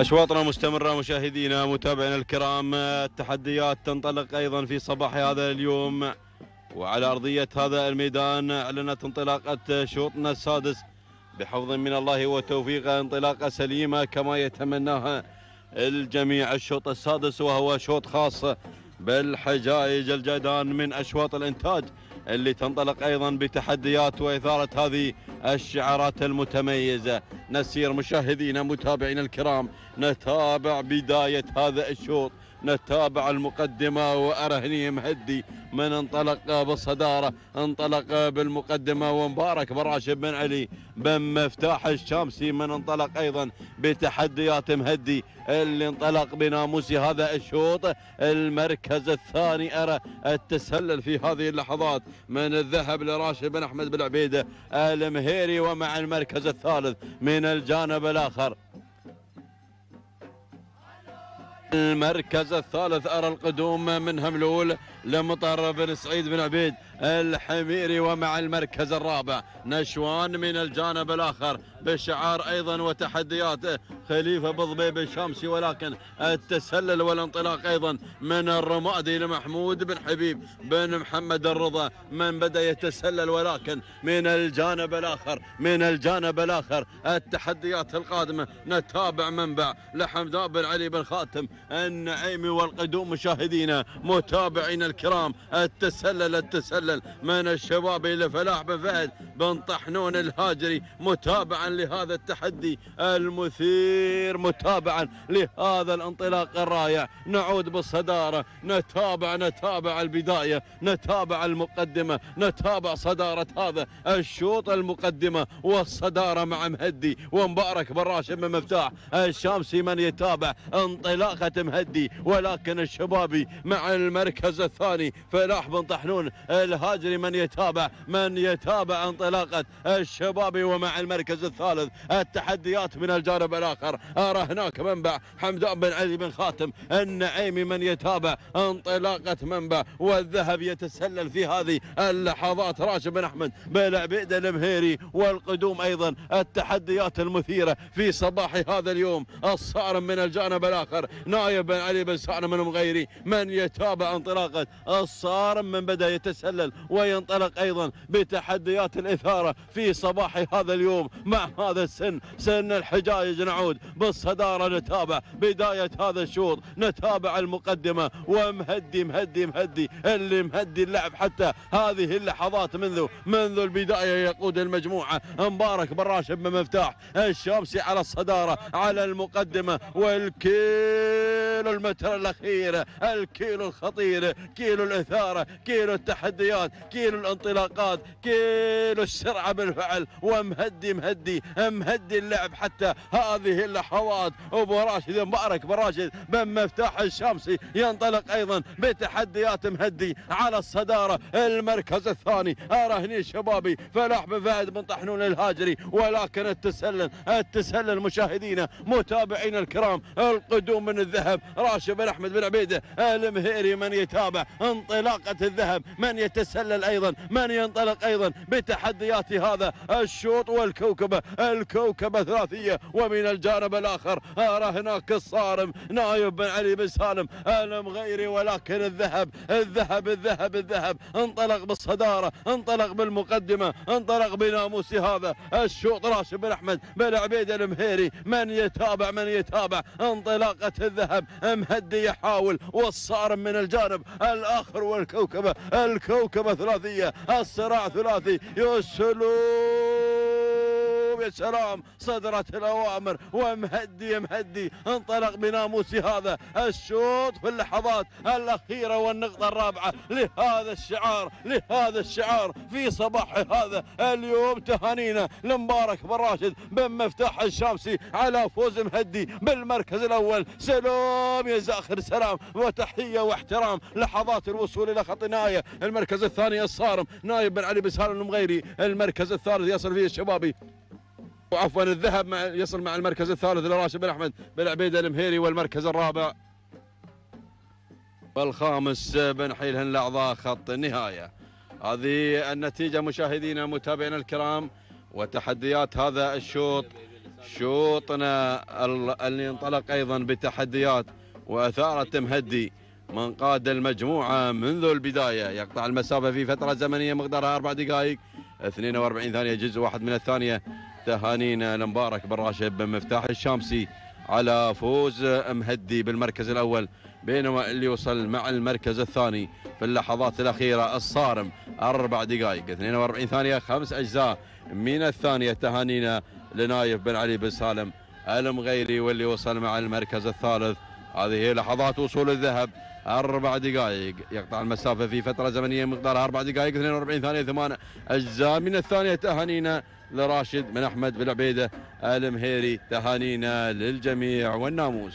أشواطنا مستمرة مشاهدينا متابعينا الكرام التحديات تنطلق أيضا في صباح هذا اليوم. وعلى أرضية هذا الميدان أعلنت انطلاقة شوطنا السادس بحفظ من الله وتوفيقه انطلاقة سليمة كما يتمناها الجميع. الشوط السادس وهو شوط خاص بالحجائج الجدان من أشواط الإنتاج. اللي تنطلق أيضا بتحديات وإثارة هذه الشعارات المتميزة. نسير مشاهدينا متابعينا الكرام نتابع بداية هذا الشوط. نتابع المقدمة وأرهني مهدي. من انطلق بالصدارة انطلق بالمقدمة. ومبارك بن راشد بن علي بن مفتاح الشامسي. من انطلق أيضا بتحديات مهدي. اللي انطلق بناموس هذا الشوط المركز الثاني. أرى التسلل في هذه اللحظات. من الذهب لراشد بن أحمد بن عبيدة المهيري. ومع المركز الثالث من الجانب الآخر. المركز الثالث أرى القدوم من هملول. لمطر بن سعيد بن عبيد الحميري ومع المركز الرابع. نشوان من الجانب الآخر بشعار أيضا وتحديات. خليفة بضبيب الشامسي ولكن التسلل والانطلاق أيضا من الرمادي لمحمود بن حبيب بن محمد الرضا. من بدأ يتسلل ولكن من الجانب الآخر من الجانب الآخر التحديات القادمة. نتابع منبع لحمدان بن علي بن خاتم النعيمي والقدوم مشاهدينا متابعينا الكرام التسلل التسلل. من الشباب إلى فلاح بن فهد بن طحنون الهاجري متابعا لهذا التحدي المثير متابعا لهذا الانطلاق الرائع. نعود بالصدارة نتابع نتابع البداية نتابع المقدمة نتابع صدارة هذا. الشوط المقدمة والصدارة مع مهدي ومبارك بن راشد بن مفتاح. الشامسي من يتابع انطلاقة مهدي ولكن الشبابي مع المركز الثاني. فلاح بن طحنون الهاجري من يتابع من يتابع انطلاقة الشبابي ومع المركز الثالث التحديات من الجانب الآخر. أرى هناك منبع حمدان بن علي بن خاتم النعيمي من يتابع انطلاقة منبع والذهب يتسلل في هذه اللحظات. راشد بن أحمد بن عبيد المهيري والقدوم أيضا. التحديات المثيرة في صباح هذا اليوم الصارم من الجانب الآخر نايب بن علي بن سالم المغيري من يتابع انطلاقة الصارم من بدأ يتسلل وينطلق أيضا بتحديات الإثارة في صباح هذا اليوم مع هذا السن. سن الحجايج نعود. بالصدارة نتابع. بداية هذا الشوط نتابع المقدمة. ومهدي مهدي مهدي. اللي مهدي اللعب حتى هذه اللحظات منذ منذ البداية يقود المجموعة. مبارك بن راشد بن مفتاح. الشامسي على الصدارة على المقدمة. والكيلو المتر الأخير الكيلو الخطير. كيلو الإثارة كيلو التحديات كيلو الانطلاقات كيلو السرعة بالفعل. ومهدي مهدي مهدي اللعب حتى هذه اللحظات. أبو راشد مبارك بن راشد بن مفتاح الشامسي ينطلق أيضا بتحديات مهدي على الصدارة. المركز الثاني أرى هني شبابي فلاح بن فهد بن طحنون الهاجري. ولكن التسلل التسلل مشاهدينا متابعينا الكرام. القدوم من الذهب راشد بن أحمد بن عبيده المهيري من يتابع. انطلاقة الذهب. من يتسلل أيضا؟ من ينطلق أيضا؟ بتحديات هذا الشوط والكوكبة. الكوكبة ثلاثية ومن الجانب الآخر ارى هناك الصارم نايف بن علي بن سالم. المغيري ولكن الذهب الذهب الذهب الذهب. انطلق بالصدارة انطلق بالمقدمة انطلق بناموس هذا. الشوط راشد بن أحمد بن عبيد المهيري. من يتابع؟ من يتابع؟ انطلاقة الذهب. مهدي يحاول والصارم من الجانب. الآخر والكوكبة الكوكبة ثلاثية الصراع ثلاثي يسلم يا سلام صدرت الأوامر. ومهدي مهدي انطلق بناموس هذا. الشوط في اللحظات الأخيرة والنقطة الرابعة. لهذا الشعار لهذا الشعار. في صباح هذا اليوم تهانينا. لمبارك بن راشد بن مفتاح الشامسي على فوز مهدي بالمركز الأول. سلام يا زاخر سلام وتحية واحترام. لحظات الوصول إلى خط النهايه المركز الثاني الصارم. نايب بن علي بن سالم المغيري. المركز الثالث يصل فيه الشبابي. وعفوا الذهب مع يصل مع المركز الثالث لراشد بن أحمد بن عبيد المهيري والمركز الرابع. والخامس بن حيلهن الاعضاء خط النهايه هذه النتيجة مشاهدينا متابعينا الكرام وتحديات هذا الشوط شوطنا ال- اللي انطلق أيضا بتحديات وأثارت مهدي من قاد المجموعة منذ البداية. يقطع المسافة في فترة زمنية مقدارها أربع دقائق. 42 ثانية جزء واحد من الثانية. تهانينا لمبارك بن راشد بن مفتاح الشامسي على فوز مهدي بالمركز الأول بينما اللي وصل مع المركز الثاني في اللحظات الأخيرة الصارم أربع دقائق. 42 ثانية خمس أجزاء من الثانية. تهانينا لنايف بن علي بن سالم المغيري واللي وصل مع المركز الثالث. هذه هي لحظات وصول الذهب. أربع دقائق. يقطع المسافة في فترة زمنية مقدارها أربع دقائق 42 ثانية ثمان أجزاء. من الثانية تهانينا لراشد بن أحمد بن عبيدة المهيري تهانينا للجميع والناموس.